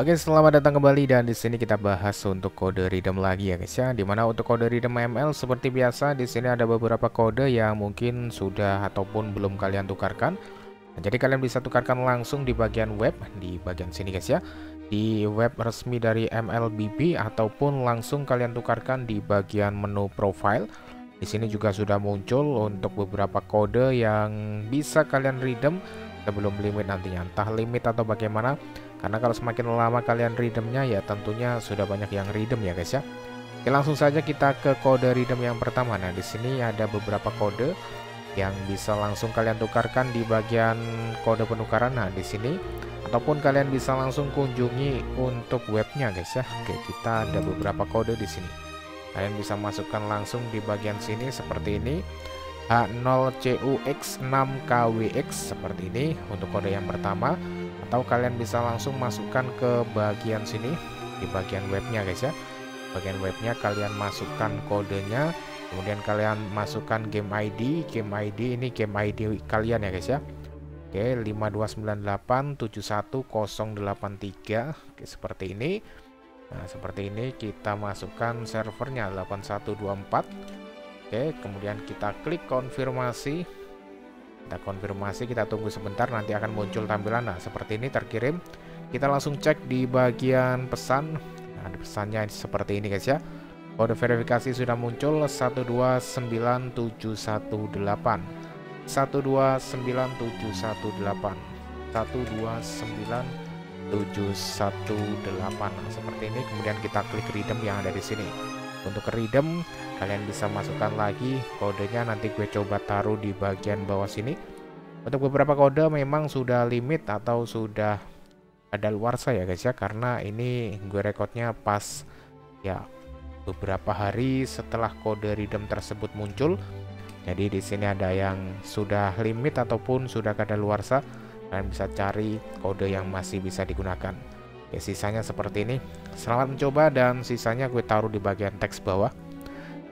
Oke, selamat datang kembali dan di sini kita bahas untuk kode redeem lagi ya guys ya. Di mana untuk kode redeem ML seperti biasa di sini ada beberapa kode yang mungkin sudah ataupun belum kalian tukarkan. Nah, jadi kalian bisa tukarkan langsung di bagian web di bagian sini guys ya. Di web resmi dari MLBB ataupun langsung kalian tukarkan di bagian menu profile. Di sini juga sudah muncul untuk beberapa kode yang bisa kalian redeem sebelum limit nantinya. Entah limit atau bagaimana karena kalau semakin lama kalian redeemnya ya tentunya sudah banyak yang redeem ya guys ya. Oke, langsung saja kita ke kode redeem yang pertama. Nah, di sini ada beberapa kode yang bisa langsung kalian tukarkan di bagian kode penukaran. Nah, di sini ataupun kalian bisa langsung kunjungi untuk webnya guys ya. Oke, kita ada beberapa kode di sini. Kalian bisa masukkan langsung di bagian sini seperti ini. H0CUX6KWX seperti ini untuk kode yang pertama. Atau kalian bisa langsung masukkan ke bagian sini di bagian webnya guys ya. Bagian webnya kalian masukkan kodenya. Kemudian kalian masukkan game ID game ID ini game ID kalian ya guys ya. Oke 529871083 oke seperti ini. Nah seperti ini kita masukkan servernya 8124 oke kemudian kita klik konfirmasi. Kita konfirmasi kita tunggu sebentar nanti akan muncul tampilan. Nah seperti ini terkirim. Kita langsung cek di bagian pesan. Nah pesannya seperti ini guys ya. Kode verifikasi sudah muncul 129718 129718 129 nah, seperti ini kemudian kita klik redeem yang ada di sini untuk redeem kalian bisa masukkan lagi kodenya. Nanti gue coba taruh di bagian bawah sini. Untuk beberapa kode memang sudah limit atau sudah ada luar saya guys ya. Karena ini gue rekodnya pas ya beberapa hari setelah kode redeem tersebut muncul. Jadi di sini ada yang sudah limit ataupun sudah ada luar sa kalian bisa cari kode yang masih bisa digunakan ya sisanya seperti ini. Selamat mencoba dan sisanya gue taruh di bagian teks bawah.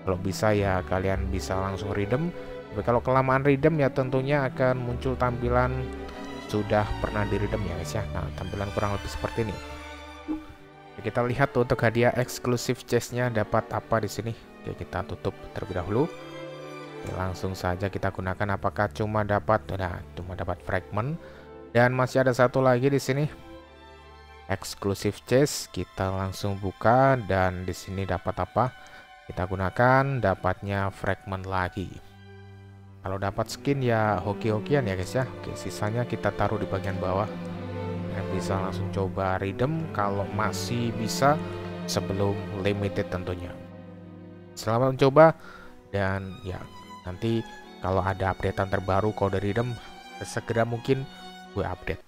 Kalau bisa ya kalian bisa langsung redeem. Tapi kalau kelamaan redeem ya tentunya akan muncul tampilan sudah pernah di redeem ya guys ya. Nah tampilan kurang lebih seperti ini. Kita lihat untuk hadiah eksklusif chestnya dapat apa di sini. Oke, kita tutup terlebih dahulu. Oke, langsung saja kita gunakan apakah cuma dapat nah cuma dapat fragment. Dan masih ada satu lagi di sini eksklusif chest kita langsung buka dan di sini dapat apa? Kita gunakan dapatnya fragment lagi. Kalau dapat skin ya hoki-hokian ya guys ya. Oke sisanya kita taruh di bagian bawah. Dan bisa langsung coba redeem kalau masih bisa sebelum limited tentunya. Selamat mencoba dan ya nanti kalau ada updatean terbaru kode redeem segera mungkin gue update